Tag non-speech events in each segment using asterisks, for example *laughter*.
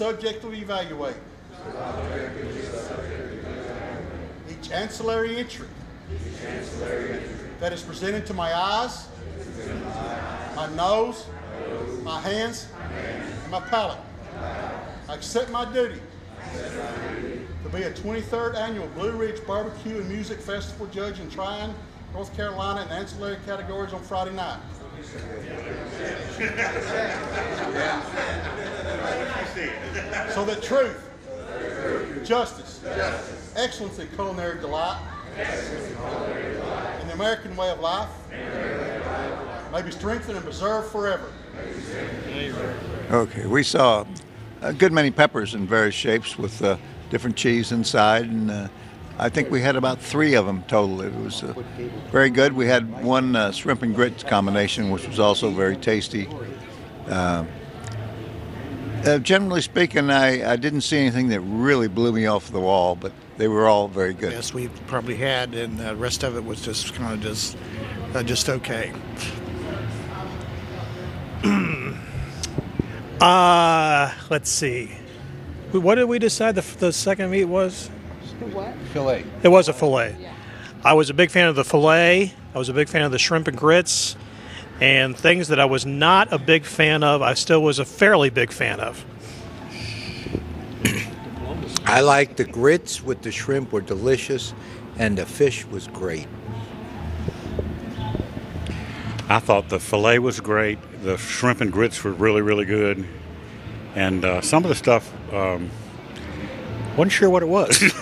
objectively to evaluate. Each ancillary entry. That is presented to my eyes. My nose. My hands. And my palate. I accept my duty. To be a 23rd annual Blue Ridge Barbecue and Music Festival judge in Tryon, North Carolina in ancillary categories on Friday night. *laughs* *laughs* So that truth, justice, excellency, culinary delight, and the American way of life may be strengthened and preserved forever. Okay, we saw a good many peppers in various shapes with uh, different cheese inside, and uh, I think we had about three of them total. It was uh, very good. We had one uh, shrimp and grits combination, which was also very tasty. Uh, generally speaking, I, I didn't see anything that really blew me off the wall, but they were all very good. Yes, we probably had, and the rest of it was just kind of just, uh, just okay. *clears throat* Uh, let's see. What did we decide the, the second meat was? What? Filet. It was a fillet. I was a big fan of the fillet. I was a big fan of the shrimp and grits. And things that I was not a big fan of, I still was a fairly big fan of. I like the grits with the shrimp were delicious, and the fish was great. I thought the filet was great. The shrimp and grits were really, really good. And uh, some of the stuff, um, wasn't sure what it was. *laughs*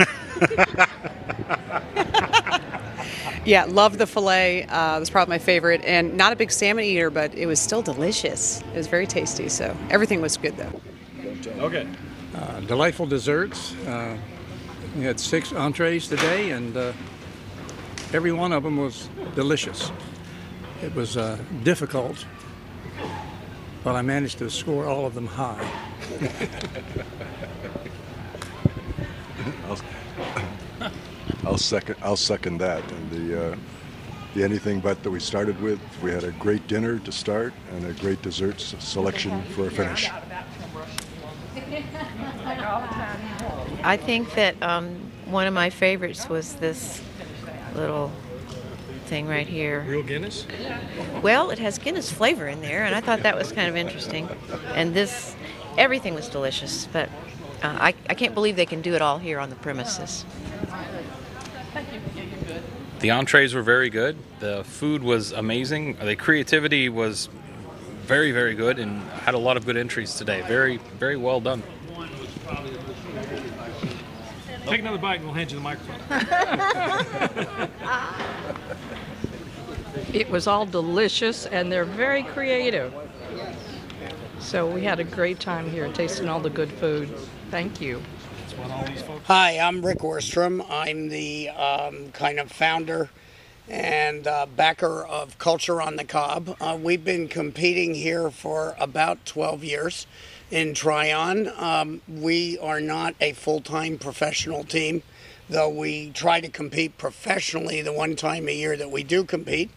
Yeah, love the filet. Uh, it was probably my favorite, and not a big salmon eater, but it was still delicious. It was very tasty. So everything was good though. Okay. Uh, delightful desserts. Uh, we had six entrees today, and uh, every one of them was delicious. It was uh, difficult, but I managed to score all of them high. *laughs* I'll second. I'll second that. And the uh, the anything but that we started with, we had a great dinner to start and a great dessert selection for a finish. *laughs* I think that um, one of my favorites was this little thing right here. Real Guinness? Well, it has Guinness flavor in there, and I thought that was kind of interesting. And this, everything was delicious, but uh, I, I can't believe they can do it all here on the premises. The entrees were very good. The food was amazing. The creativity was very, very good and had a lot of good entries today. Very, very well done. Take another bite and we'll hand you the microphone. *laughs* It was all delicious and they're very creative. So we had a great time here tasting all the good food. Thank you. Hi, I'm Rick Orstrom. I'm the um, kind of founder and uh, backer of Culture on the Cob. Uh, we've been competing here for about 12 years in Tryon. Um, we are not a full time professional team, though we try to compete professionally the one time a year that we do compete.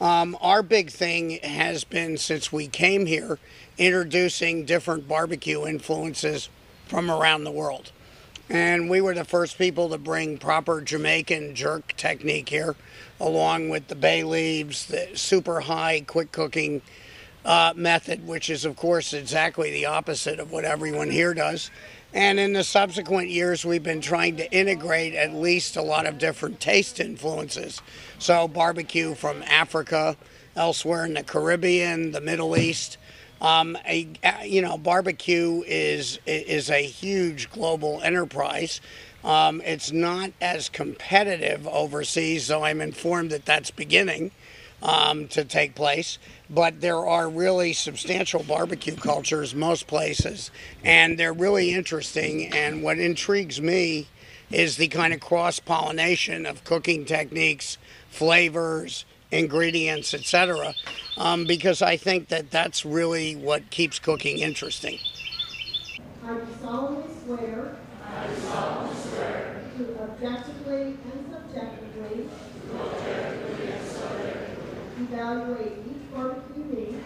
Um, our big thing has been since we came here introducing different barbecue influences from around the world. And we were the first people to bring proper Jamaican jerk technique here, along with the bay leaves, the super high quick cooking uh, method, which is, of course, exactly the opposite of what everyone here does. And in the subsequent years, we've been trying to integrate at least a lot of different taste influences. So, barbecue from Africa, elsewhere in the Caribbean, the Middle East. Um, a, you know, barbecue is is a huge global enterprise. Um, it's not as competitive overseas, though I'm informed that that's beginning um, to take place. But there are really substantial barbecue cultures most places, and they're really interesting. And what intrigues me is the kind of cross pollination of cooking techniques, flavors, ingredients, etc. Um, because I think that that's really what keeps cooking interesting. I solemnly swear. I solemnly swear. To objectively and subjectively. Evaluate each barbecue meat.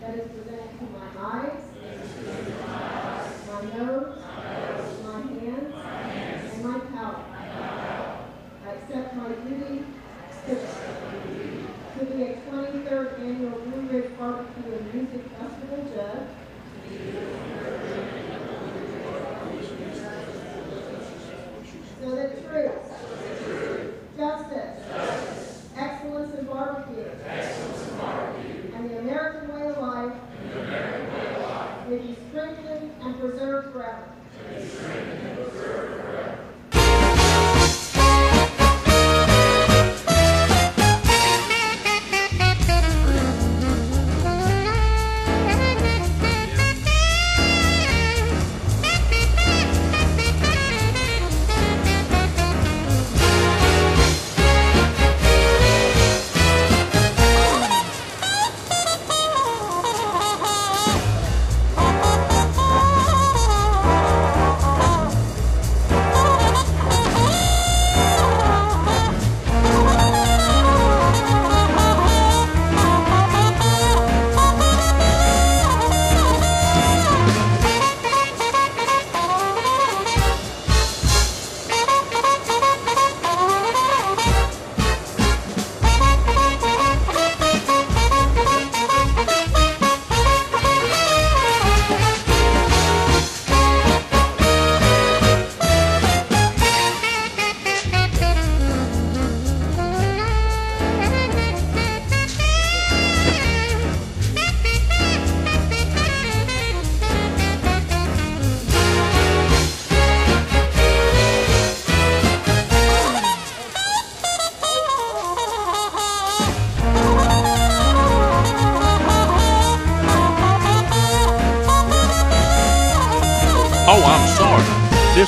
that is presented to my eyes, my nose, my hands, and my palate. I accept my duty to to be a 23rd Annual Blue Ridge Barbecue and Music Festival judge.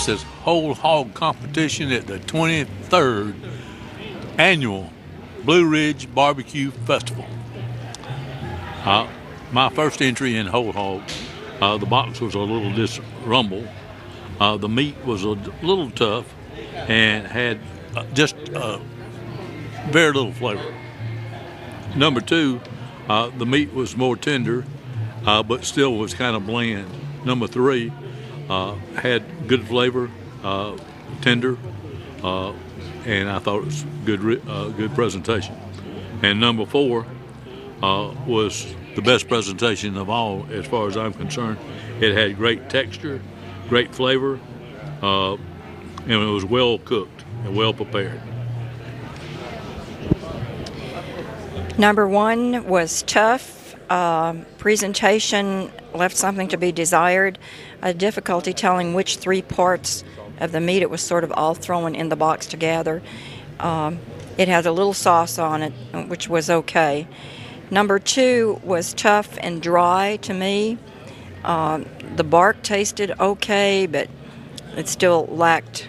This is whole hog competition at the 23rd annual Blue Ridge Barbecue Festival. Uh, my first entry in whole hog, uh, the box was a little disrumble. Uh, the meat was a little tough and had uh, just uh, very little flavor. Number two, uh, the meat was more tender, but still was kind of bland. Number three, uh, had good flavor, uh, tender, uh, and I thought it was good, uh, good presentation. And number four uh, was the best presentation of all, as far as I'm concerned. It had great texture, great flavor, uh, and it was well cooked and well prepared. Number one was tough. Um presentation left something to be desired. A difficulty telling which three parts of the meat it was sort of all thrown in the box together. Um, it had a little sauce on it, which was okay. Number two was tough and dry to me. Um, the bark tasted okay, but it still lacked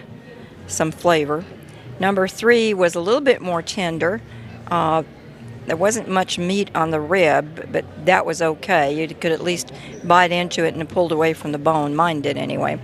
some flavor. Number three was a little bit more tender. Uh, there wasn't much meat on the rib, but that was okay. You could at least bite into it and it pulled away from the bone. Mine did anyway.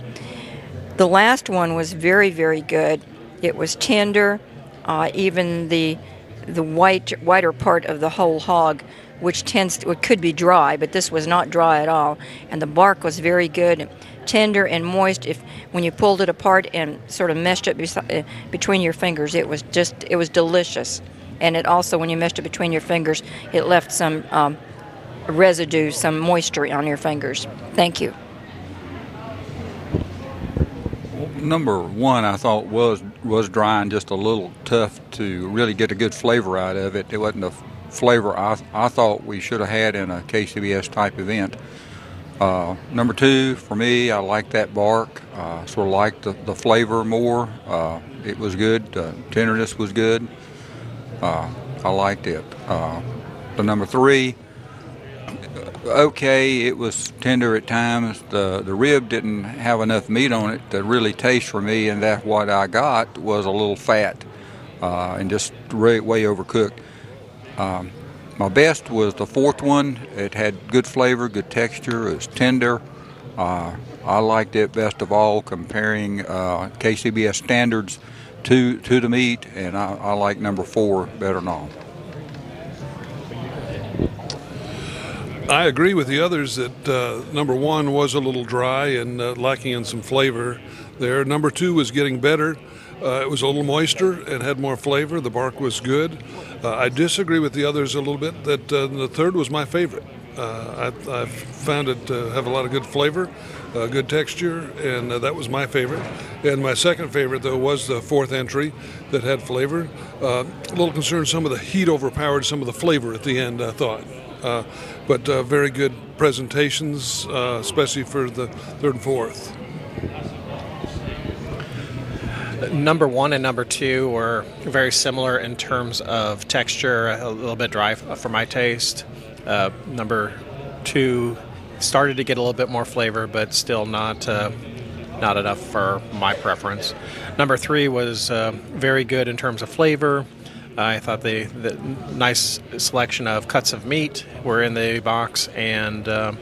The last one was very, very good. It was tender. Uh, even the the white whiter part of the whole hog, which tends to, could be dry, but this was not dry at all. And the bark was very good, tender and moist. If when you pulled it apart and sort of meshed it besi- uh, between your fingers, it was just it was delicious. And it also, when you meshed it between your fingers, it left some um, residue, some moisture on your fingers. Thank you. Number one, I thought was was dry and just a little tough to really get a good flavor out of it. It wasn't the flavor I, I thought we should have had in a KCBS type event. Uh, number two, for me, I like that bark. Uh, sort of liked the, the flavor more. Uh, it was good. Tenderness was good. Uh, I liked it. Uh, the number three, okay, it was tender at times. The the rib didn't have enough meat on it to really taste for me, and that's what I got was a little fat uh, and just way, way overcooked. Um, my best was the fourth one. It had good flavor, good texture. It was tender. Uh, I liked it best of all, comparing uh, KCBS standards to to the meat, and I, I like number four better than all. I agree with the others that uh, number one was a little dry and uh, lacking in some flavor there. Number two was getting better. Uh, it was a little moister and had more flavor. The bark was good. Uh, I disagree with the others a little bit that uh, the third was my favorite. Uh, I, I found it to have a lot of good flavor, uh, good texture, and uh, that was my favorite. And my second favorite, though, was the fourth entry that had flavor. Uh, a little concerned some of the heat overpowered some of the flavor at the end, I thought. Uh, but uh, very good presentations, uh, especially for the third and fourth. Number one and number two were very similar in terms of texture, a little bit dry for my taste. Uh, number two started to get a little bit more flavor, but still not uh, not enough for my preference. Number three was uh, very good in terms of flavor. I thought the, the nice selection of cuts of meat were in the box, and um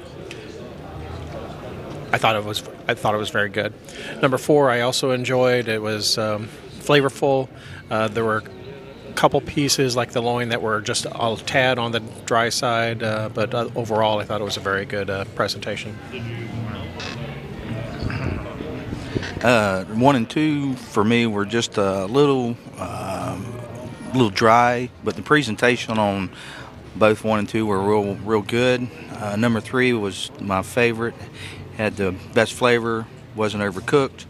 I thought it was I thought it was very good. Number four, I also enjoyed. It was um, flavorful. Uh, there were couple pieces like the loin that were just a tad on the dry side, uh, but uh, overall, I thought it was a very good uh, presentation. Uh, one and two for me were just a little, um, little dry, but the presentation on both one and two were real, real good. Uh, number three was my favorite. Had the best flavor, wasn't overcooked,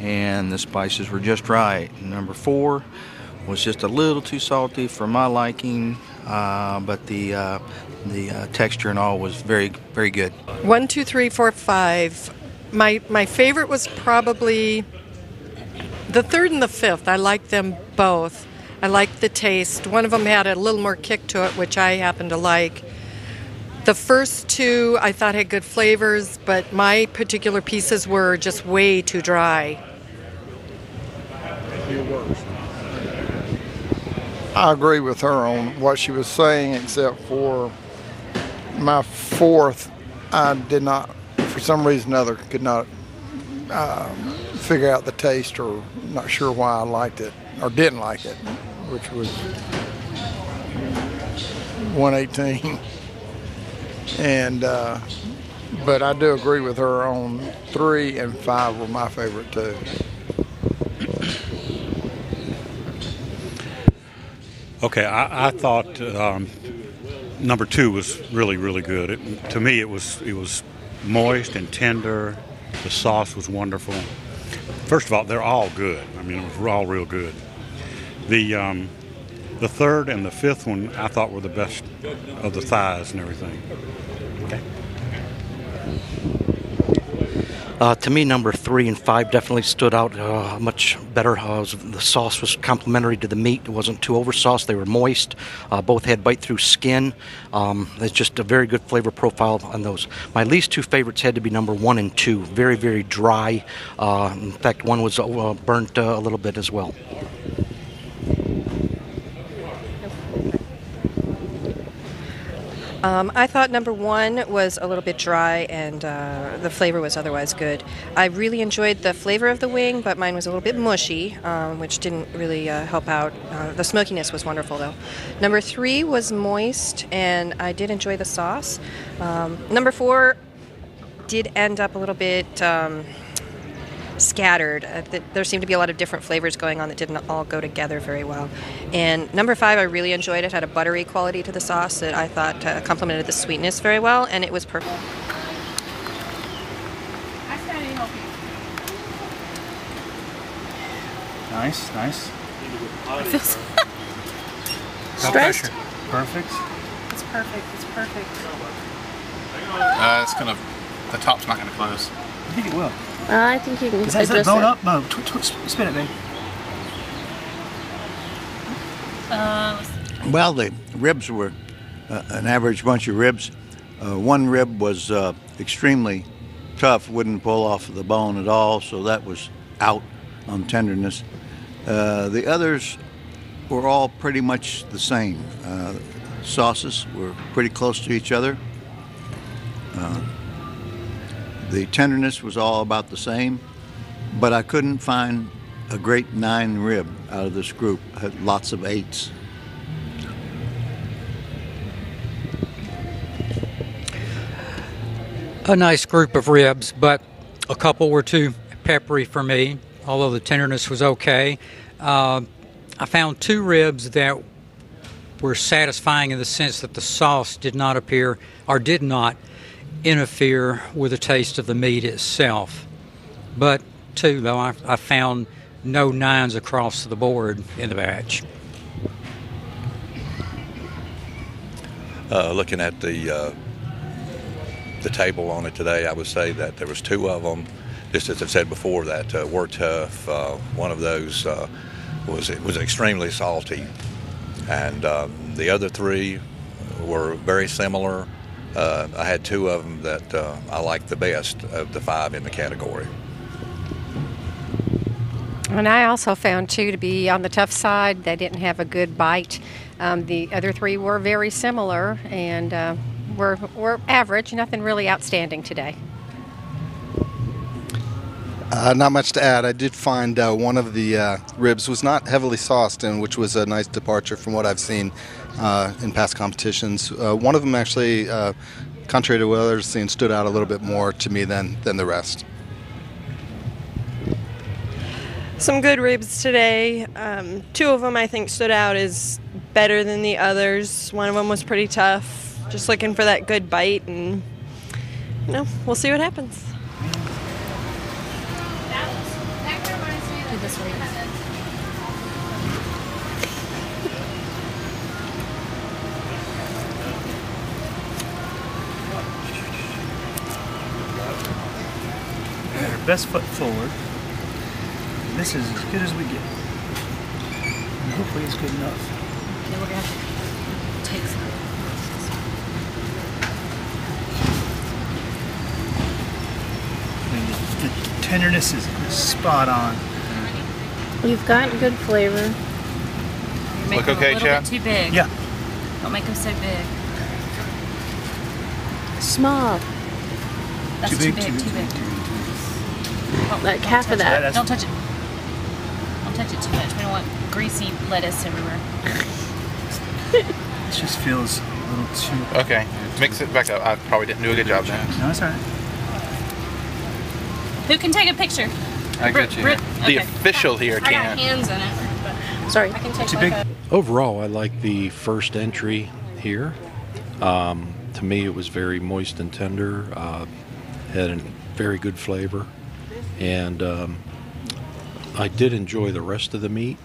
and the spices were just right. Number four was just a little too salty for my liking, uh, but the uh, the uh, texture and all was very, very good. One, two, three, four, five. My my favorite was probably the third and the fifth. I liked them both. I liked the taste. One of them had a little more kick to it, which I happen to like. The first two I thought had good flavors, but my particular pieces were just way too dry. I agree with her on what she was saying, except for my fourth. I did not, for some reason or other, could not um, figure out the taste or not sure why I liked it or didn't like it, which was 118. And, uh, but I do agree with her on three and five were my favorite too. Okay, I, I thought um, number two was really, really good. It, to me, it was it was moist and tender. The sauce was wonderful. First of all, they're all good. I mean, it was all real good. The um, the third and the fifth one I thought were the best of the thighs and everything. Uh, to me, number three and five definitely stood out uh, much better. Uh, was- the sauce was complementary to the meat. It wasn't too oversauced. They were moist. Uh, both had bite-through skin. Um, it's just a very good flavor profile on those. My least two favorites had to be number one and two. Very, very dry. Uh, in fact, one was uh, burnt a little bit as well. Um, I thought number one was a little bit dry and uh, the flavor was otherwise good. I really enjoyed the flavor of the wing, but mine was a little bit mushy, um, which didn't really uh, help out. Uh, the smokiness was wonderful though. Number three was moist, and I did enjoy the sauce. Um, number four did end up a little bit. Scattered. Uh, th- there seemed to be a lot of different flavors going on that didn't all go together very well. And number five, I really enjoyed it. Had a buttery quality to the sauce that I thought uh, complemented the sweetness very well, and it was perfect. Nice, nice. feels *laughs* No stressed. pressure. Perfect. It's perfect. It's perfect. Uh, it's gonna. The top's not gonna close. I think it will. I think you can Is that, is that adjust blown it. up? No. Tw- tw- spin it, babe. Uh, Well, the ribs were uh, an average bunch of ribs. Uh, one rib was uh, extremely tough, wouldn't pull off the bone at all, so that was out on tenderness. Uh, the others were all pretty much the same. Uh, sauces were pretty close to each other. The tenderness was all about the same, but I couldn't find a great nine rib out of this group. I had lots of eights. a nice group of ribs, but a couple were too peppery for me, although the tenderness was okay. Uh, I found two ribs that were satisfying in the sense that the sauce did not appear or did not interfere with the taste of the meat itself. But two, though, I, I found no nines across the board in the batch. Uh, looking at the uh, the table on it today, I would say that there was two of them, just as I've said before, that uh, were tough. Uh, one of those uh, was it was extremely salty, and um, the other three were very similar. Uh, I had two of them that uh, I liked the best of the five in the category. And I also found two to be on the tough side. They didn't have a good bite. Um, the other three were very similar and uh, were, were average, nothing really outstanding today. Uh, not much to add. I did find uh, one of the uh, ribs was not heavily sauced, and which was a nice departure from what I've seen in past competitions. Uh, one of them actually, uh, contrary to what others seen, stood out a little bit more to me than than the rest. Some good ribs today. Um, two of them I think stood out as better than the others. One of them was pretty tough. Just looking for that good bite, and you know, we'll see what happens. Got our best foot forward. This is as good as we get. And hopefully it's good enough. Okay, we're gonna have to take some. The, the tenderness is spot on. You've got good flavor. You make Look them okay, a little Chad? bit too big. Yeah. Don't make them so big. Small. That's Too too big, big. too Too big, big. too Don't- Like half of touch that. it. Don't touch it. Don't touch it too much. We don't want greasy lettuce everywhere. It just feels a little too. Okay, mix it back up. I probably didn't do a good job then. No, it's alright. Who can take a picture? I got you. Brit- The okay. official here I got can't. hands in it. Sorry. I can take like a. Overall, I like the first entry here. Um, to me, it was very moist and tender, uh, had a very good flavor, and um, I did enjoy the rest of the meat,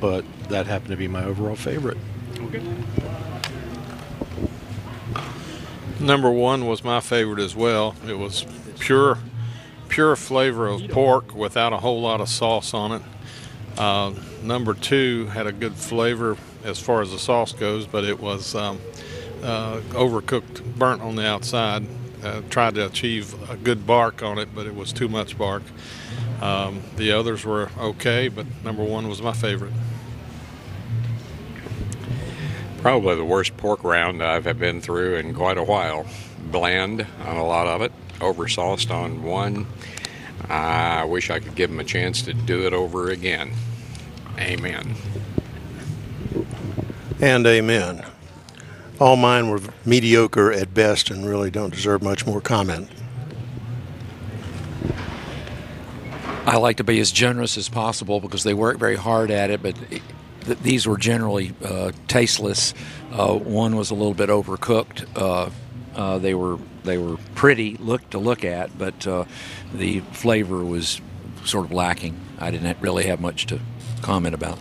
but that happened to be my overall favorite. Okay. Number one was my favorite as well. It was pure, pure flavor of pork without a whole lot of sauce on it. Uh, number two had a good flavor as far as the sauce goes, but it was um, uh, overcooked, burnt on the outside. Uh, tried to achieve a good bark on it, but it was too much bark. Um, the others were okay, but number one was my favorite. Probably the worst pork round I've been through in quite a while. Bland on a lot of it, oversauced on one. I wish I could give them a chance to do it over again. Amen. And amen. All mine were mediocre at best and really don't deserve much more comment. I like to be as generous as possible because they work very hard at it, but th- these were generally uh, tasteless. Uh, one was a little bit overcooked. Uh, uh, they were they were pretty look to look at, but uh, the flavor was sort of lacking. I didn't really have much to comment about.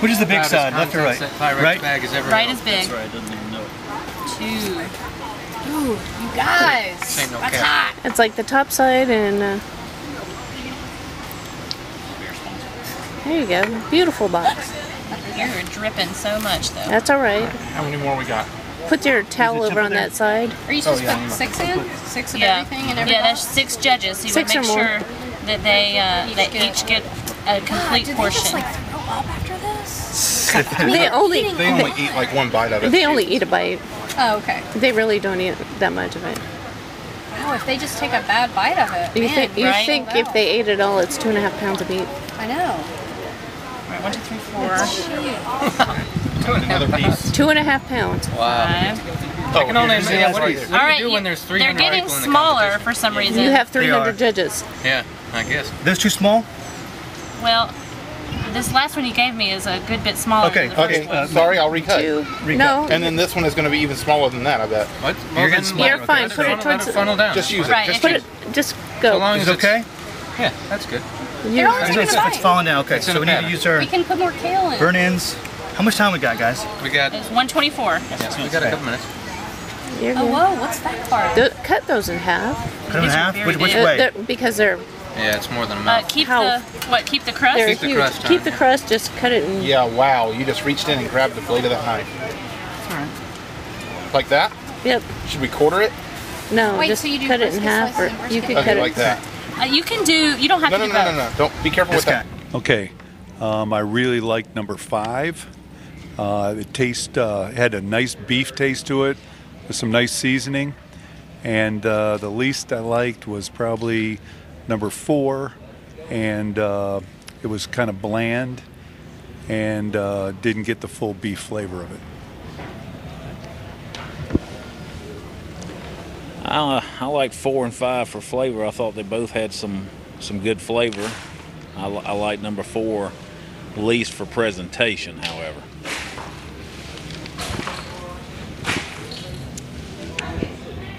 Which is the big side, left or right? Right. Right is big. That's right. Doesn't even know it. Two. Ooh, you guys. Ain't no That's cap. hot. It's like the top side and. Uh, there you go. Beautiful box. You're dripping so much though. That's all right. How many more we got? Put your towel over on that side. Are you supposed to Oh, yeah, put six in? Six of everything and everything? Yeah, there's six judges. So you Six want to or make more. sure that they uh, that each get a complete portion. They only- They only eat like one bite of it. They only eat a bite. Oh, okay. They really don't eat that much of it. Oh, if they just take a bad bite of it. You man, think you right? think if they ate it all, it's two and a half pounds of meat. I know. All right, one, two, three, four. *laughs* Two and a half pounds. Two and a half pounds. Wow. Oh, I can only oh, here's the. What right you, All do you do when there's three they're getting people in the smaller for some reason. You have 300 judges. Yeah, I guess. Those too small? Well, this last one you gave me is a good bit smaller. Okay, than the okay. first one. sorry, I'll recut. Two. Recut. No. And then this one is going to be even smaller than that, I bet. What? You're getting smaller. You're fine. Put it towards the funnel down. Just use it. Right, Just Put use it. Just go. So long Is as it's okay? Yeah, that's good. You're only It's, taking it's, it's falling down. Okay, It's so we need to use our We can put more kale in. burn ins. How much time we got, guys? We got. It's 124. Yeah, we got a couple minutes. You're Oh, good. whoa, what's that part? Th- cut those in half. Cut them in half. Which, which big. Uh, way? they're- because they're Yeah, it's more than a Uh, mouth. keep How? the what? Keep the crust. they're Keep the crust Keep the crust. Just cut it in. Yeah, wow. You just reached in and grabbed the blade of that knife. Like that? Yep. Should we quarter it? No, Wait, just so you do cut it in half, or you brisket? could Okay, cut like it. that. Uh, you can do. You don't have No, to no, do no, both. no, no. Don't be careful with This that. Okay, um, I really liked number five. Uh, it taste uh, had a nice beef taste to it, with some nice seasoning. And uh, the least I liked was probably number four, and uh, it was kind of bland, and uh, didn't get the full beef flavor of it. I, I like four and five for flavor. I thought they both had some some good flavor. I, I like number four least for presentation, however.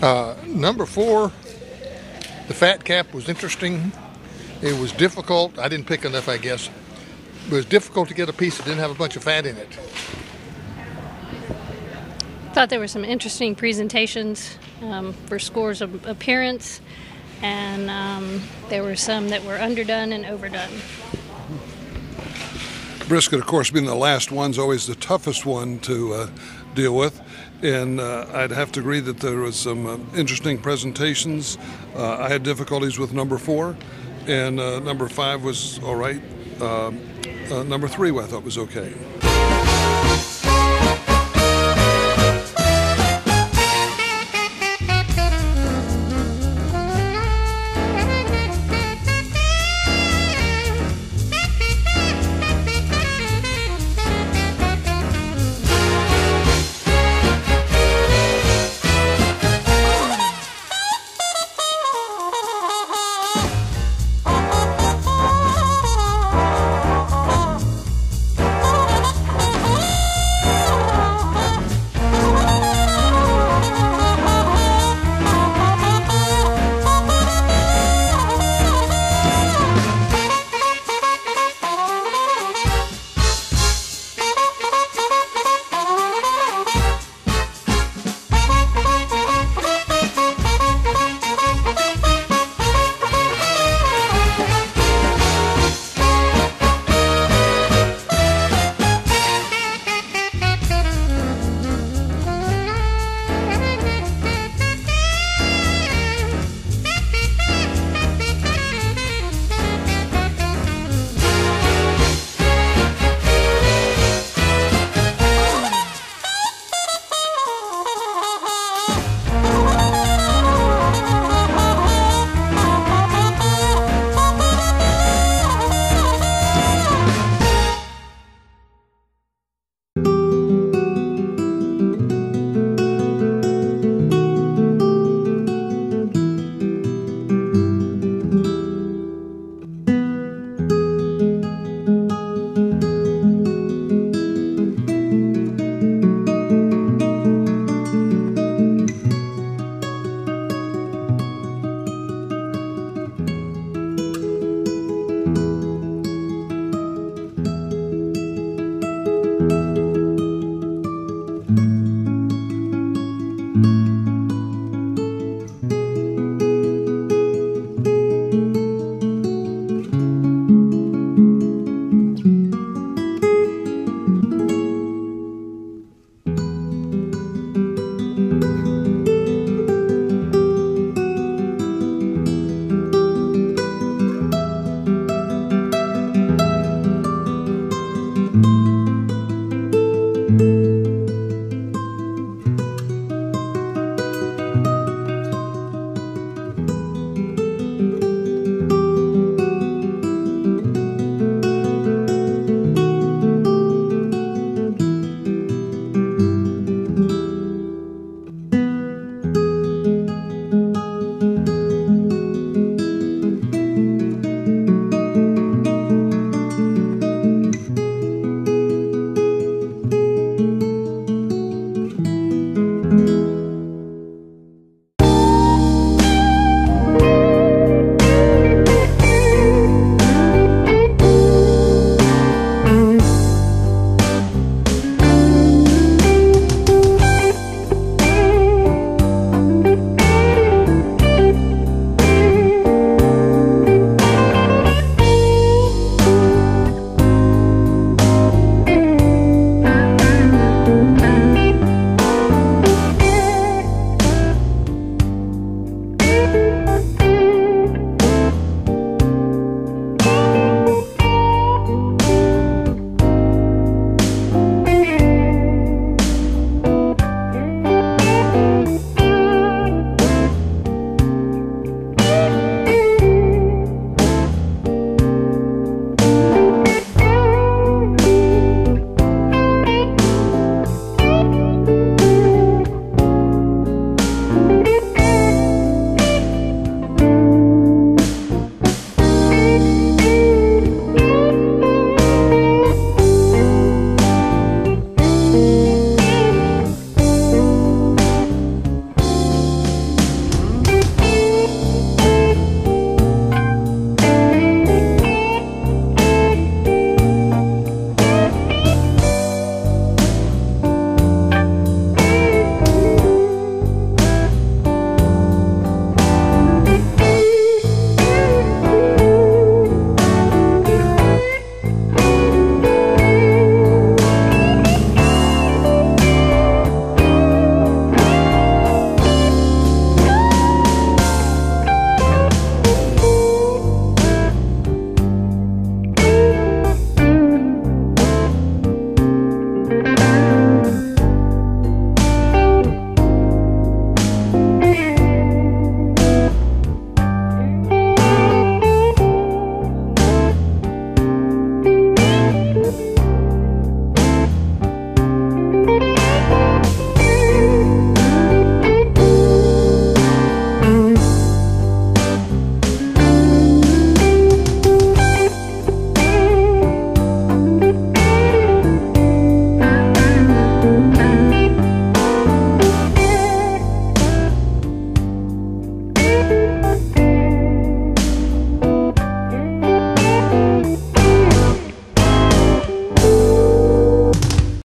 Uh, number four, the fat cap was interesting. It was difficult. I didn't pick enough, I guess. It was difficult to get a piece that didn't have a bunch of fat in it. Thought there were some interesting presentations um, for scores of appearance, and um, there were some that were underdone and overdone. Brisket, of course, being the last one's always the toughest one to uh, deal with. And uh, I'd have to agree that there was some uh, interesting presentations. Uh, I had difficulties with number four, and uh, number five was all right. Um uh, number three, I thought was okay.